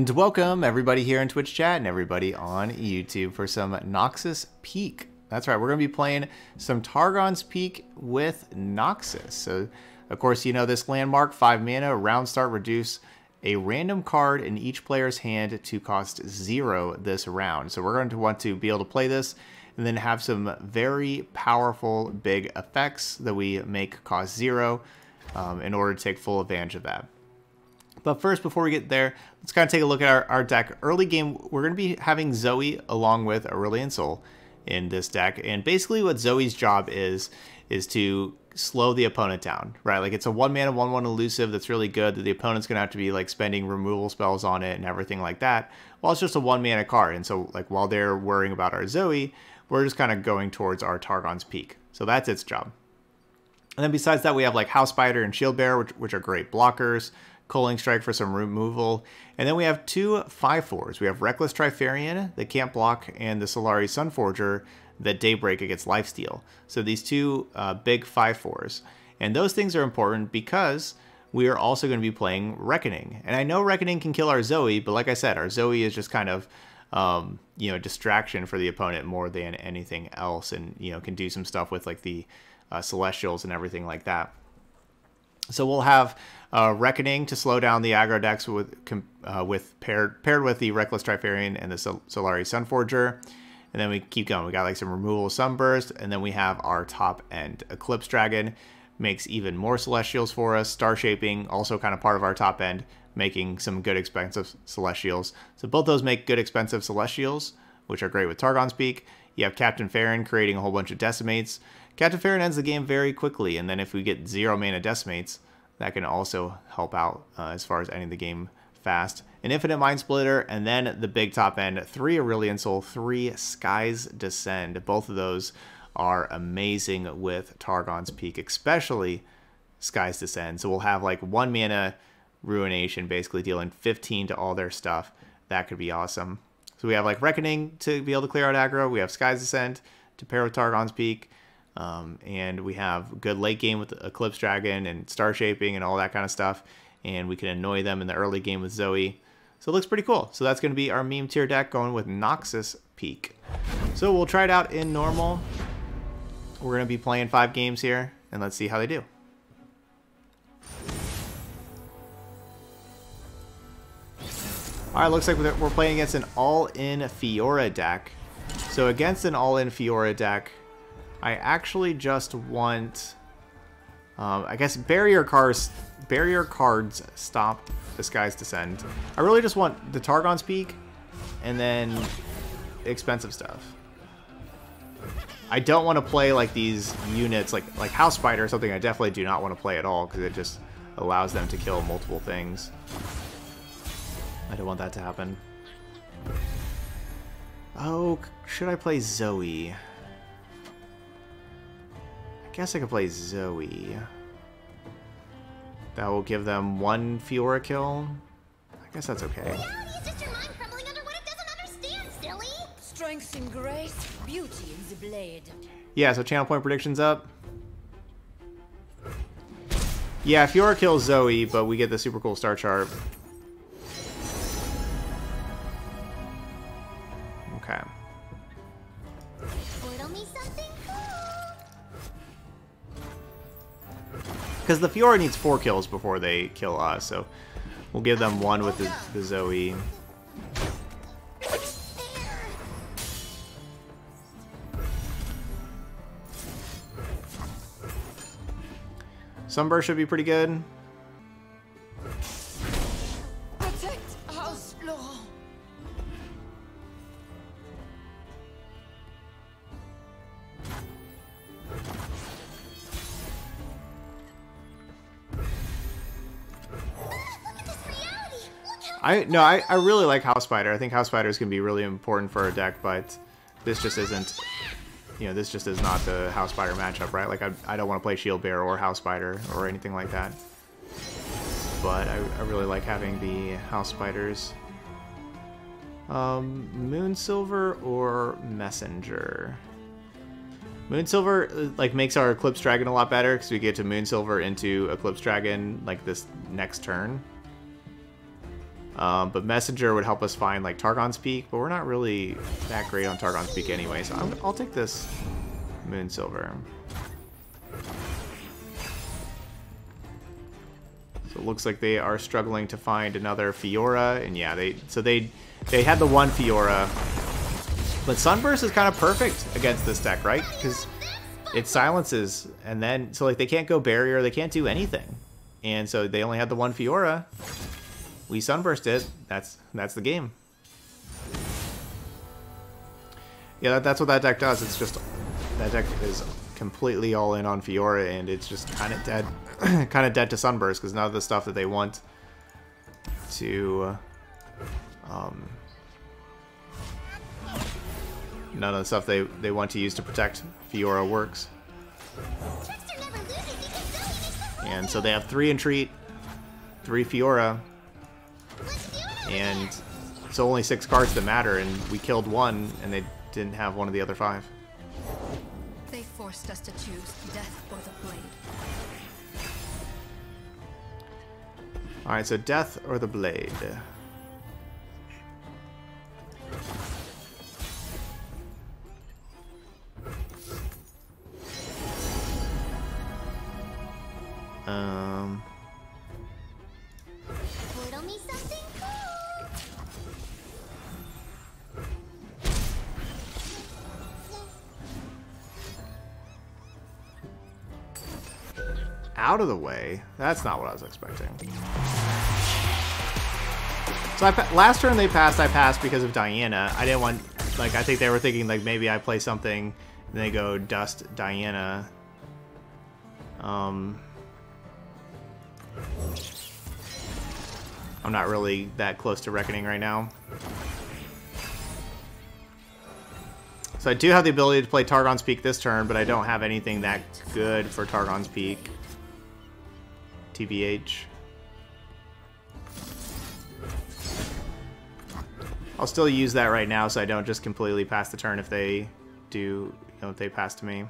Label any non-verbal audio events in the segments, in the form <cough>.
And welcome everybody here in Twitch chat and everybody on YouTube for some Noxus Peak. That's right, we're going to be playing some Targon's Peak with Noxus. So, of course, you know this landmark, 5 mana, round start, reduce a random card in each player's hand to cost 0 this round. So we're going to want to be able to play this and then have some very powerful big effects that we make cost 0 um, in order to take full advantage of that. But first, before we get there, let's kind of take a look at our, our deck. Early game, we're going to be having Zoe along with Aurelion Sol in this deck. And basically what Zoe's job is, is to slow the opponent down, right? Like it's a one mana, one one elusive that's really good that the opponent's gonna have to be like spending removal spells on it and everything like that. Well, it's just a one mana card. And so like while they're worrying about our Zoe, we're just kind of going towards our Targon's Peak. So that's its job. And then besides that, we have like House Spider and Shield Bear, which, which are great blockers. Culling Strike for some removal. And then we have two 5-4s. We have Reckless Trifarian that can't block, and the Solari Sunforger that Daybreak against Lifesteal. So these two uh, big 5-4s. And those things are important because we are also going to be playing Reckoning. And I know Reckoning can kill our Zoe, but like I said, our Zoe is just kind of, um, you know, distraction for the opponent more than anything else and, you know, can do some stuff with like the uh, Celestials and everything like that. So we'll have uh, Reckoning to slow down the aggro decks with uh, with paired paired with the Reckless Trifarian and the Sol Solari Sunforger. And then we keep going. We got like some removal Sunburst, and then we have our top end Eclipse Dragon makes even more Celestials for us. Star Shaping also kind of part of our top end, making some good expensive Celestials. So both those make good expensive Celestials, which are great with Targon's Peak. You have Captain Farron creating a whole bunch of Decimates. Captain Farron ends the game very quickly, and then if we get zero mana Decimates, that can also help out uh, as far as ending the game fast. An Infinite Mind Splitter, and then the big top end, three Aurelion Sol, three Skies Descend. Both of those are amazing with Targon's Peak, especially Skies Descend. So we'll have like one mana Ruination, basically dealing 15 to all their stuff. That could be awesome. So we have like Reckoning to be able to clear out aggro. We have Skies Descend to pair with Targon's Peak. Um, and we have good late game with Eclipse Dragon and Star Shaping and all that kind of stuff. And we can annoy them in the early game with Zoe. So it looks pretty cool. So that's going to be our meme tier deck going with Noxus Peak. So we'll try it out in normal. We're going to be playing five games here, and let's see how they do. Alright, looks like we're playing against an all-in Fiora deck. So against an all-in Fiora deck, I actually just want, um, I guess barrier cards, barrier cards stop the Skies Descend. I really just want the Targon's Peak and then expensive stuff. I don't want to play like these units, like like House Spider or something I definitely do not want to play at all because it just allows them to kill multiple things. I don't want that to happen. Oh, should I play Zoe? Guess I could play Zoe. That will give them one Fiora kill. I guess that's okay. Strength and grace, beauty in the blade. Yeah, so channel point predictions up. Yeah, Fiora kills Zoe, but we get the super cool star chart. Because the Fiora needs four kills before they kill us, so we'll give them one with the, the Zoe. Sunburst should be pretty good. No, I, I really like House Spider. I think House Spider is gonna be really important for our deck, but this just isn't. You know, this just is not the House Spider matchup, right? Like I, I don't want to play Shield Bear or House Spider or anything like that. But I, I really like having the House Spiders. Um, Moon Silver or Messenger. Moon Silver uh, like makes our Eclipse Dragon a lot better because we get to Moon Silver into Eclipse Dragon like this next turn. Um, but Messenger would help us find like Targon's Peak, but we're not really that great on Targon's Peak anyway, so i will take this Moon Silver. So it looks like they are struggling to find another Fiora, and yeah, they so they they had the one Fiora, but Sunburst is kind of perfect against this deck, right? Because it silences, and then so like they can't go barrier, they can't do anything, and so they only had the one Fiora. We Sunburst it. That's that's the game. Yeah, that, that's what that deck does. It's just that deck is completely all in on Fiora, and it's just kind of dead, <clears throat> kind of dead to Sunburst because none of the stuff that they want to, um, none of the stuff they they want to use to protect Fiora works. And so they have three Entreat, three Fiora, and it's only six cards that matter, and we killed one, and they didn't have one of the other five. They forced us to choose death or the blade. Alright, so death or the blade. Um... out of the way. That's not what I was expecting. So I, last turn they passed, I passed because of Diana. I didn't want, like, I think they were thinking, like, maybe I play something, and they go dust Diana. Um, I'm not really that close to Reckoning right now. So I do have the ability to play Targon's Peak this turn, but I don't have anything that good for Targon's Peak. TBH. I'll still use that right now so I don't just completely pass the turn if they do, you know, if they pass to me.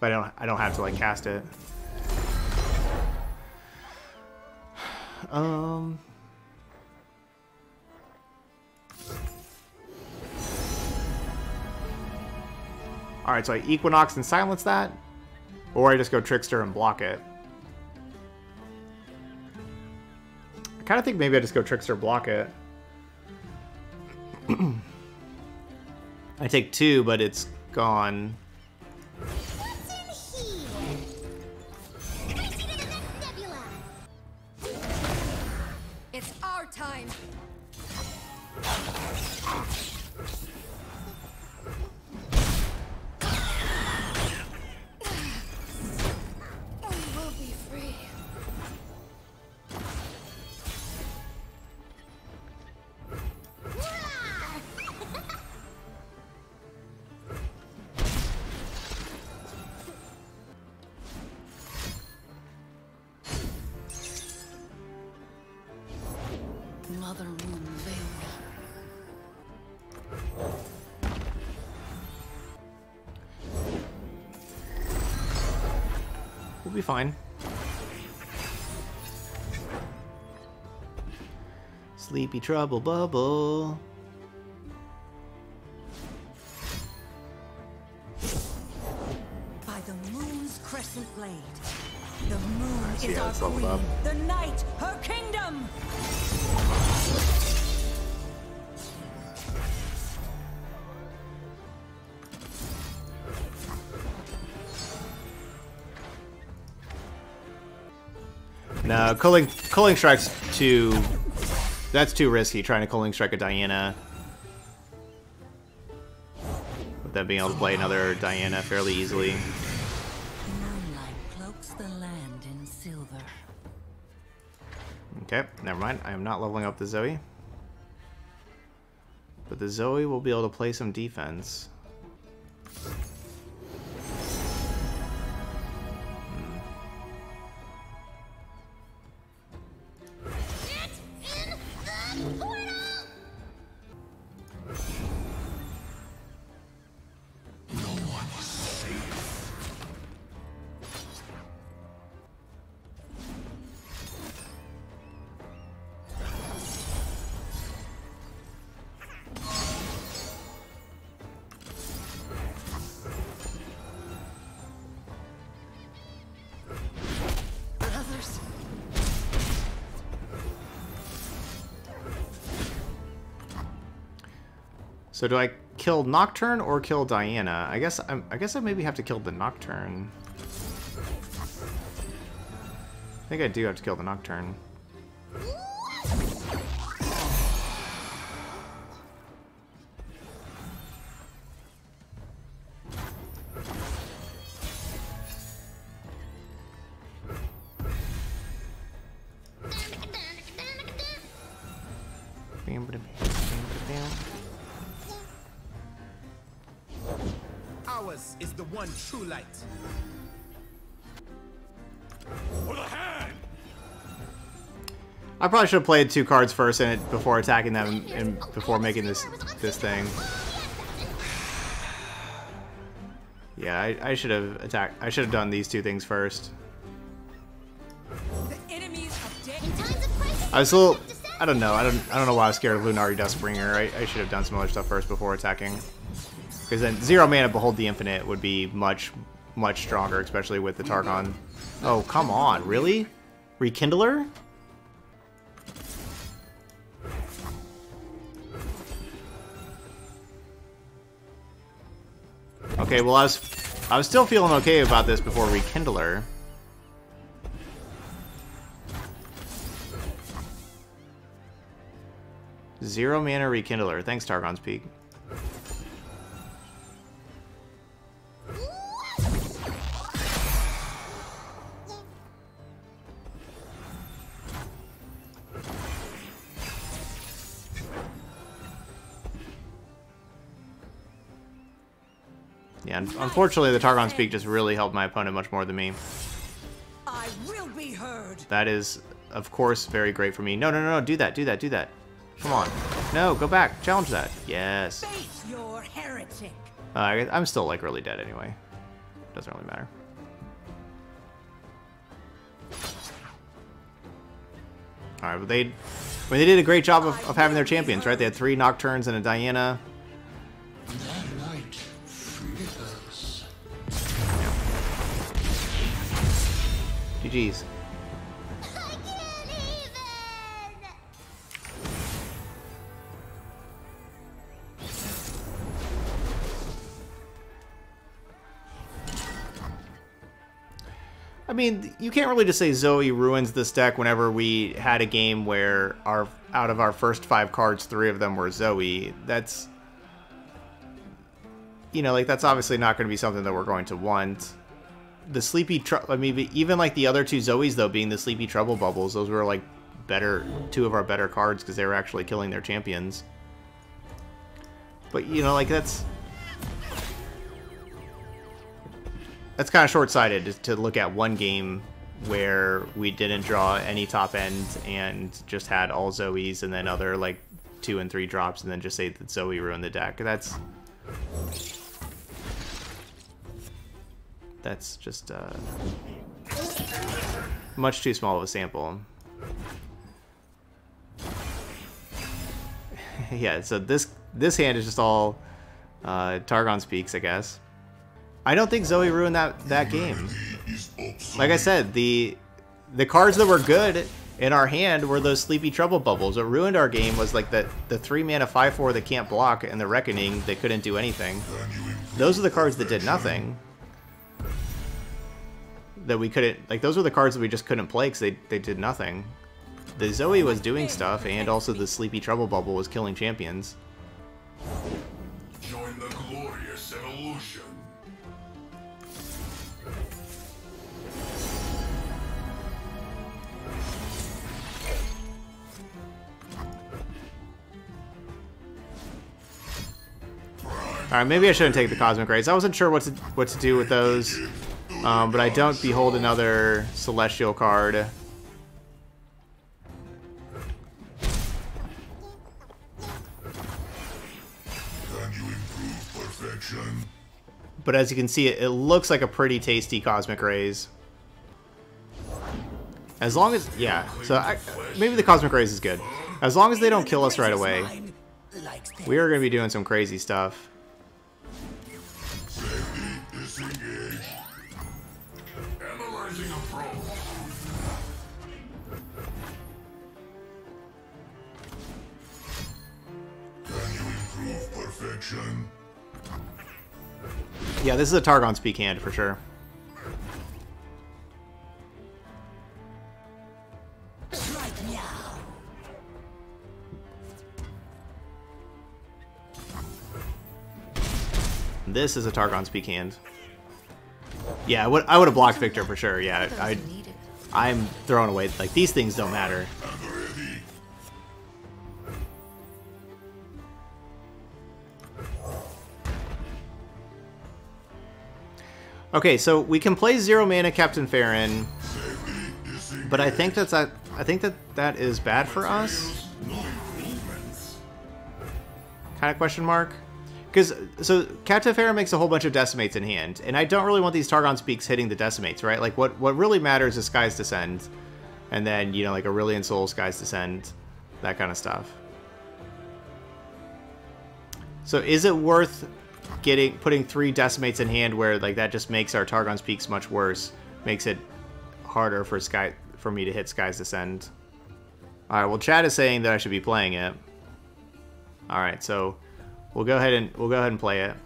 But I don't, I don't have to, like, cast it. <sighs> Um... Alright, so I Equinox and silence that. Or I just go Trickster and block it. I kind of think maybe I just go Trickster, block it. <clears throat> I take two, but it's gone. Mother Moon veil We'll be fine. Sleepy trouble bubble. By the moon's crescent blade. The moon is our queen. Up. The night, her kingdom. Uh, no, Culling, Culling Strike's too... That's too risky, trying to Culling Strike a Diana. With them being able to play another Diana fairly easily. Okay, never mind. I am not leveling up the Zoe. But the Zoe will be able to play some defense. So do I kill Nocturne or kill Diana? I guess I'm, I guess I maybe have to kill the Nocturne. I think I do have to kill the Nocturne. I probably should have played two cards first and it before attacking them and before making this this thing. Yeah, I, I should have attacked. I should have done these two things first. The enemies of death. In times of crisis, I was a little. I don't know. I don't. I don't know why I was scared of Lunari Duskbringer. I, I should have done some other stuff first before attacking. Because then zero mana Behold the Infinite would be much, much stronger, especially with the Targon. Oh come on, really? Rekindler? Okay, well I was, I was still feeling okay about this before Rekindler. Zero mana Rekindler. Thanks, Targon's Peak. Unfortunately, the Targon's Peak just really helped my opponent much more than me. I will be heard. That is, of course, very great for me. No, no, no, no, do that, do that, do that. Come on. No, go back. Challenge that. Yes. Face your heretic. Uh, I'm still, like, really dead anyway. Doesn't really matter. Alright, but they... I mean, they did a great job of, of having their champions, right? They had three Nocturnes and a Diana. I mean, you can't really just say Zoe ruins this deck whenever we had a game where our out of our first five cards, three of them were Zoe. That's you know, like that's obviously not going to be something that we're going to want. The sleepy, tr- I mean, even like the other two Zoes though, being the sleepy trouble bubbles, those were like better, two of our better cards because they were actually killing their champions. But you know, like that's that's kind of short-sighted to- to look at one game where we didn't draw any top end and just had all Zoes and then other like two and three drops and then just say that Zoe ruined the deck. That's that's just uh, much too small of a sample. <laughs> yeah, so this this hand is just all uh, Targon's Peaks, I guess. I don't think Zoe ruined that that game. Like I said, the the cards that were good in our hand were those Sleepy Trouble bubbles. What ruined our game was like the the three mana five four that can't block and the Reckoning that couldn't do anything. Those are the cards that did nothing. That we couldn't like. Those were the cards that we just couldn't play because they they did nothing. The Zoe was doing stuff, and also the Sleepy Trouble bubble was killing champions. Join the glorious evolution. All right, maybe I shouldn't take the Cosmic Rays. I wasn't sure what to what to do with those, um, but I don't behold another Celestial card. Can you improve perfection? But as you can see, it, it looks like a pretty tasty Cosmic Rays. As long as, yeah, so I, maybe the Cosmic Rays is good. As long as they don't kill us right away, Mine likes them. we are going to be doing some crazy stuff. Can you improve perfection. Yeah, this is a Targon's Peak hand for sure. This is a Targon's Peak hand. Yeah, I would I would have blocked Victor for sure. Yeah, I who need it. I'm throwing away like these things don't matter. Okay, so we can play zero mana Captain Farron, but I think that's a, I think that that is bad for us. Kind of question mark. Because so Captain Farron makes a whole bunch of decimates in hand, and I don't really want these Targon's Peaks hitting the decimates, right? Like what what really matters is Skies Descend, and then you know like Aurelion Sol, Skies Descend, that kind of stuff. So is it worth getting putting three decimates in hand where like that just makes our Targon's Peaks much worse, makes it harder for Sky for me to hit Skies Descend? All right, well Chad is saying that I should be playing it. All right, so we'll go ahead and we'll go ahead and play it.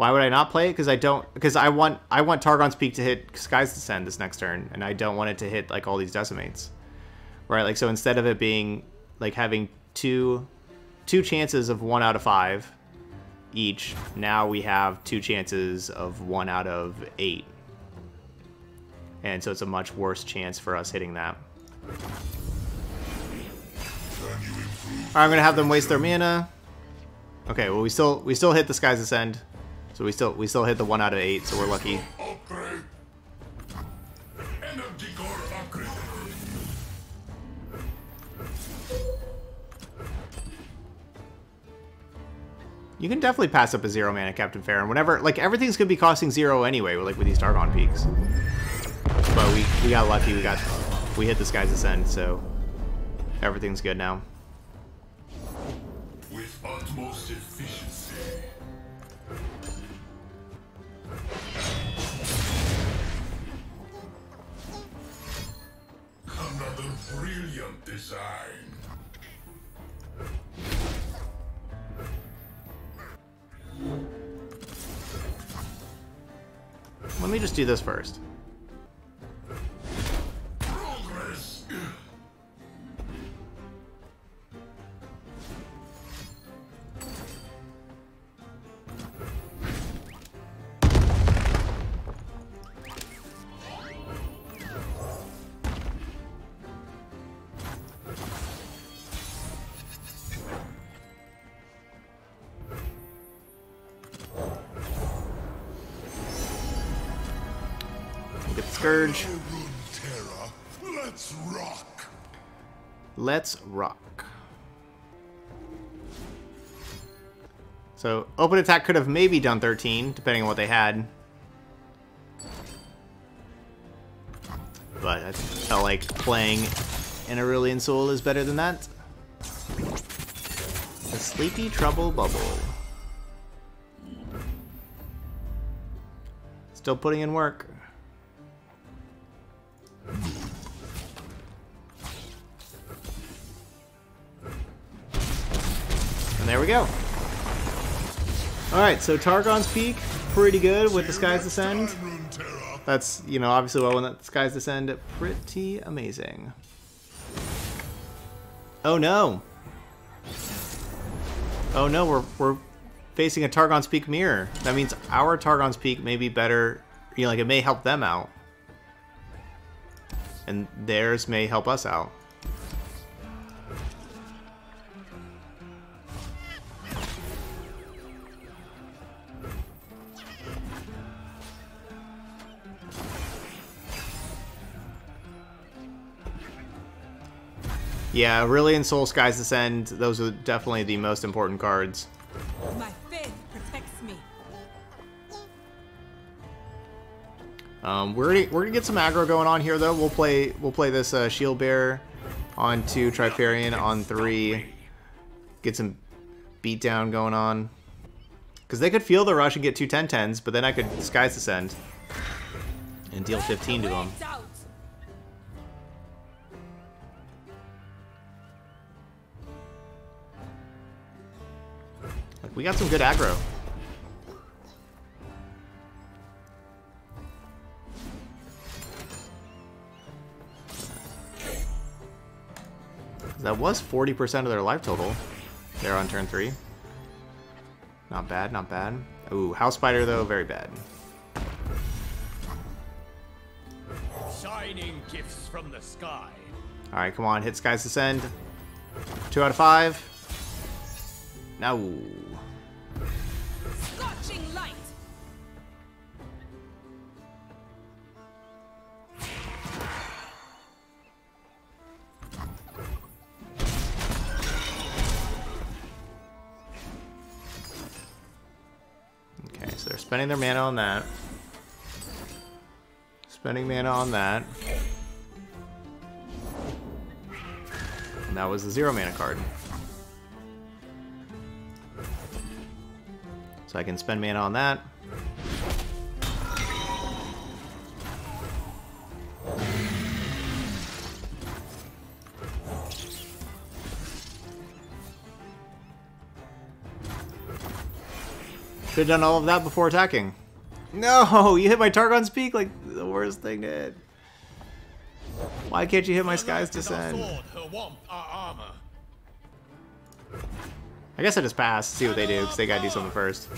Why would I not play it? Because I don't. Because I want I want Targon's Peak to hit Skies Descend this next turn, and I don't want it to hit like all these decimates, right? Like so instead of it being like having two two chances of one out of five each, now we have two chances of one out of eight, and so it's a much worse chance for us hitting that. Improve? I'm gonna have them waste their mana. Okay, well we still we still hit the Skies Descend, so we still we still hit the one out of eight, so we're lucky. You can definitely pass up a zero mana Captain Farron whenever like everything's gonna be costing zero anyway, like with these Targon peaks. But we we got lucky, we got we hit the Skies Descend, so everything's good now. With utmost efficiency. Another brilliant design. Let me just do this first. Scourge. Let's rock. Let's rock. So open attack could have maybe done 13, depending on what they had. But I felt like playing an Aurelion Sol is better than that. The Sleepy Trouble Bubble. Still putting in work. Go. Alright, so Targon's Peak, pretty good with the Skies Descend. That's, you know, obviously well when that Skies Descend, pretty amazing. Oh no! Oh no, we're, we're facing a Targon's Peak mirror. That means our Targon's Peak may be better, you know, like it may help them out. And theirs may help us out. Yeah, Aurelion Sol Skies Descend, those are definitely the most important cards. My faith protects me. Um, we're gonna, we're gonna get some aggro going on here though. We'll play we'll play this uh, Shield Bear on two, Trifarian on three. Get some beatdown going on. Because they could feel the rush and get two 10-10s, but then I could Skies Descend and deal 15 to them. We got some good aggro. That was 40% of their life total there on turn 3. Not bad, not bad. Ooh, House Spider though, very bad. Shining gifts from the sky. Alright, come on, hit Skies Descend. Two out of five. No. Spending their mana on that. Spending mana on that. And that was the zero mana card. So I can spend mana on that. Should have done all of that before attacking. No, <laughs> you hit my Targon's Peak like the worst thing to hit. Why can't you hit my Skies Descend? Sword, her warmth, armor. I guess I just pass, see what they do, because they gotta do something first.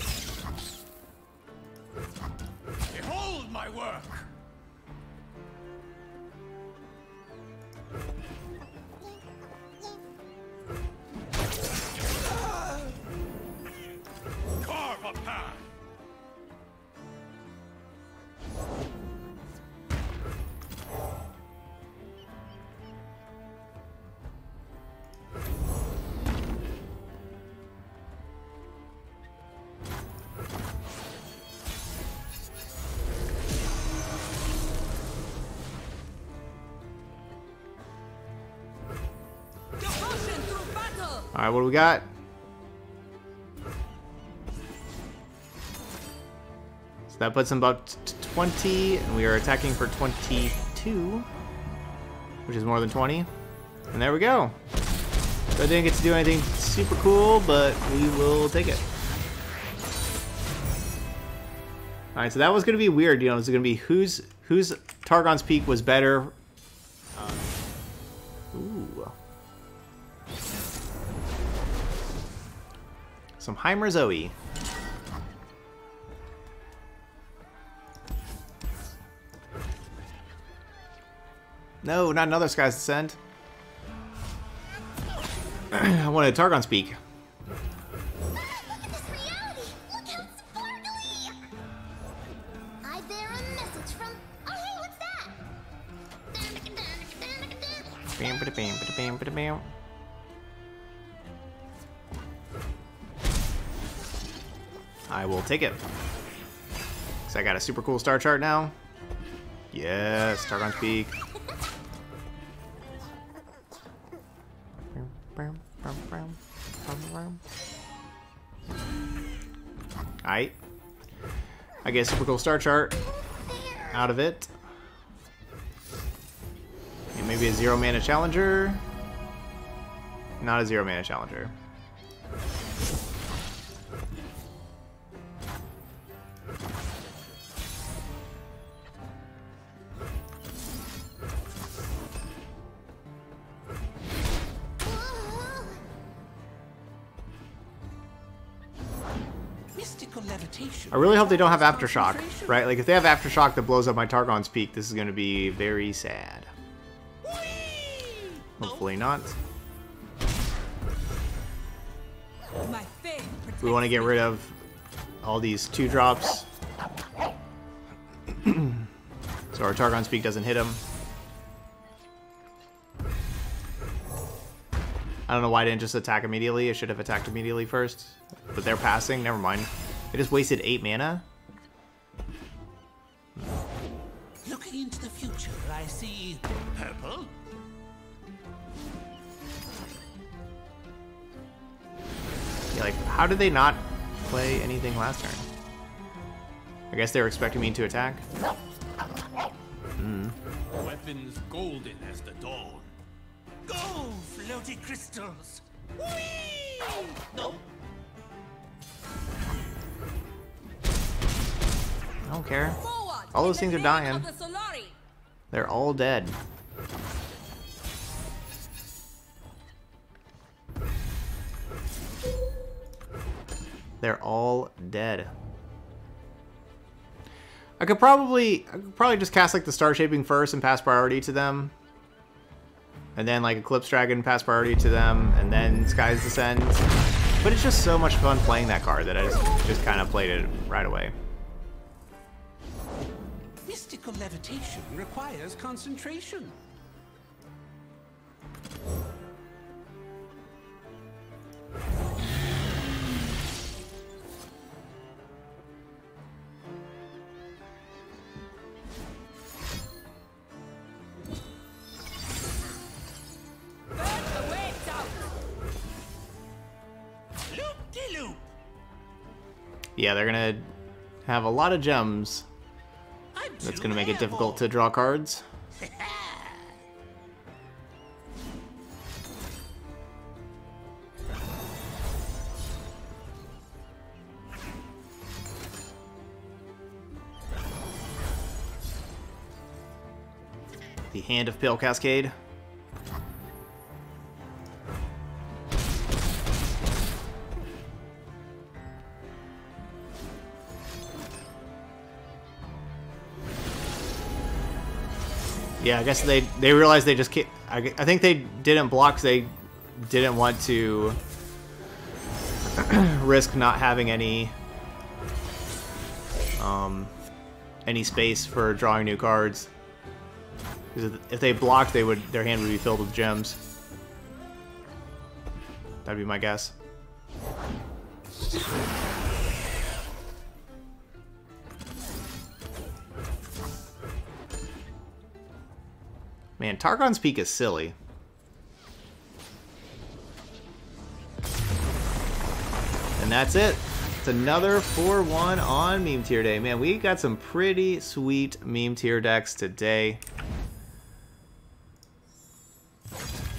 Alright, what do we got? So that puts them about t- 20, and we are attacking for 22, which is more than 20. And there we go. So I didn't get to do anything super cool, but we will take it. Alright, so that was going to be weird, you know, it's going to be whose whose Targon's Peak was better. Some Heimer Zoe. No, not another Skies Descend. <clears throat> I wanted Targon's Peak. Look at this reality! Look I will take it. Cause I got a super cool star chart now. Yes, Targon's Peak. Alright. I get a super cool star chart out of it. And maybe a zero mana challenger. Not a zero mana challenger. I really hope they don't have Aftershock, right? Like, if they have Aftershock that blows up my Targon's Peak, this is going to be very sad. Hopefully not. We want to get rid of all these two drops. <clears throat> so our Targon's Peak doesn't hit him. I don't know why I didn't just attack immediately. I should have attacked immediately first. But they're passing. Never mind. They just wasted 8 mana. Looking into the future, I see purple. Yeah, like, how did they not play anything last turn? I guess they were expecting me to attack. Hmm. Weapons golden as the dawn. Go, floaty crystals. Whee! No. Don't care. All those things are dying. They're all dead. They're all dead. I could probably I could probably just cast like the star shaping first and pass priority to them. And then like Eclipse Dragon pass priority to them, and then Skies Descend. But it's just so much fun playing that card that I just, just kind of played it right away. Mystical levitation requires concentration. Yeah, they're gonna have a lot of gems. That's gonna make it difficult to draw cards. The Hand of Pale Cascade. Yeah, I guess they they realized they just can't. I, I think they didn't block. They didn't want to <clears throat> risk not having any um any space for drawing new cards. Because if they blocked, they would their hand would be filled with gems. That'd be my guess. Man, Targon's Peak is silly. And that's it. It's another 4-1 on Meme Tier Day. Man, we got some pretty sweet Meme Tier decks today.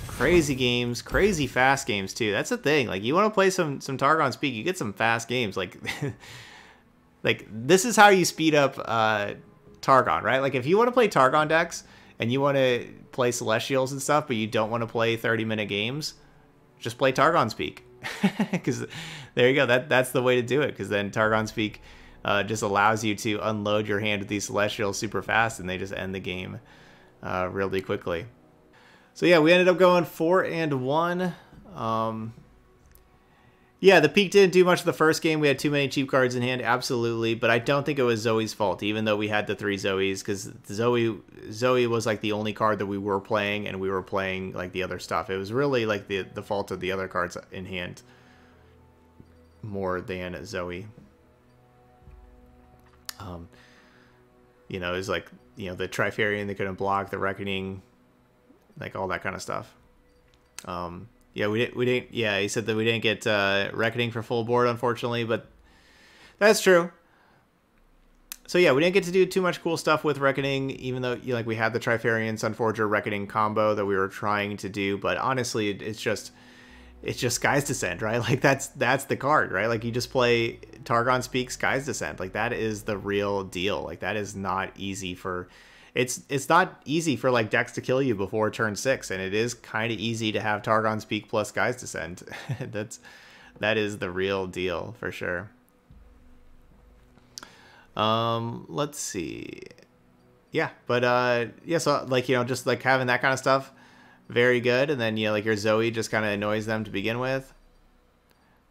Crazy games, crazy fast games too. That's the thing. Like you want to play some some Targon's Peak, you get some fast games. Like <laughs> like this is how you speed up uh Targon, right? Like if you want to play Targon decks and you want to play Celestials and stuff, but you don't want to play 30 minute games, just play Targon's Peak. <laughs> Because there you go. That that's the way to do it. Because then Targon's Peak uh, just allows you to unload your hand with these Celestials super fast, and they just end the game uh, really quickly. So yeah, we ended up going four and one. Um, yeah, the peak didn't do much the first game. We had too many cheap cards in hand, absolutely. But I don't think it was Zoe's fault, even though we had the three Zoes, because Zoe Zoe was like the only card that we were playing, and we were playing like the other stuff. It was really like the the fault of the other cards in hand more than Zoe. Um, you know, it's like you know the Trifarian they couldn't block, the Reckoning, like all that kind of stuff. Um, yeah, we didn't. We didn't. Yeah, he said that we didn't get uh, Reckoning for full board, unfortunately, but that's true. So yeah, we didn't get to do too much cool stuff with Reckoning, even though you know, like we had the Trifarian Sunforger Reckoning combo that we were trying to do. But honestly, it, it's just it's just Skies Descend, right? <laughs> Like that's that's the card, right? Like you just play Targon's Peak Sky's Descent. Like that is the real deal. Like that is not easy for it's it's not easy for like decks to kill you before turn six, and it is kind of easy to have Targon's Peak plus Skies Descend. <laughs> that's that is the real deal for sure. Um, let's see. Yeah, but uh, yeah, so like you know, just like having that kind of stuff, very good. And then you know, like your Zoe just kind of annoys them to begin with.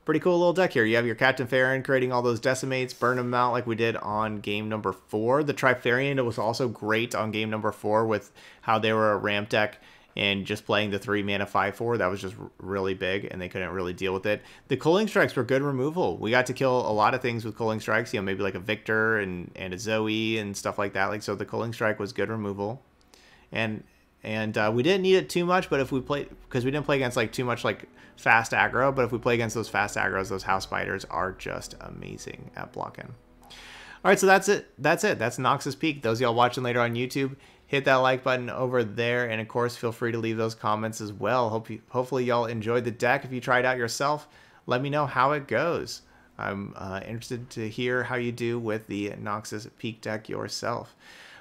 Pretty cool little deck here. You have your Captain Farron creating all those decimates, burn them out like we did on game number four. The Trifarian was also great on game number four with how they were a ramp deck and just playing the three mana five four. That was just really big, and they couldn't really deal with it. The Culling Strikes were good removal. We got to kill a lot of things with Culling Strikes. You know, maybe like a Victor and and a Zoe and stuff like that. Like so, the Culling Strike was good removal, and and uh, we didn't need it too much. But if we play, because we didn't play against like too much like fast aggro, but if we play against those fast aggros, those house spiders are just amazing at blocking. All right, so that's it. That's it. That's Noxus Peak. Those y'all watching later on YouTube, hit that like button over there, and of course, feel free to leave those comments as well. Hope you, hopefully y'all enjoyed the deck. If you tried it out yourself, let me know how it goes. I'm uh, interested to hear how you do with the Noxus Peak deck yourself.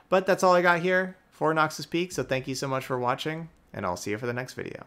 But that's all I got here for Noxus Peak, so thank you so much for watching, and I'll see you for the next video.